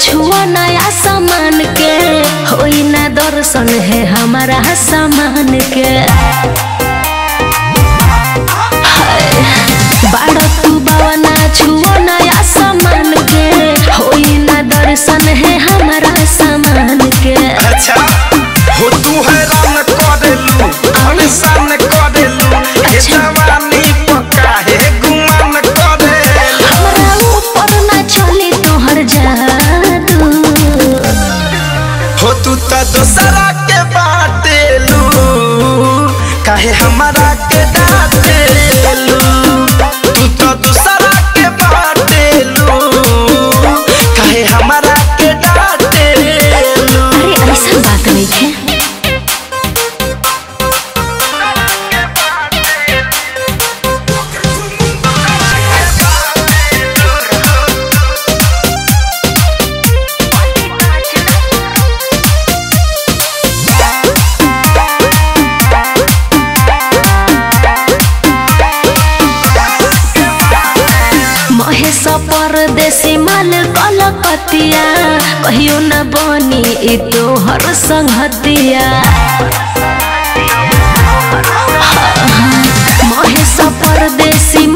छुआ नया सामान के। होई ना दर्शन है हमारा सामान के। हमारा के डांटेलू परदेसी माल कलकतिया। कहियो न बनी तोहर संगतिया महेश परदेसी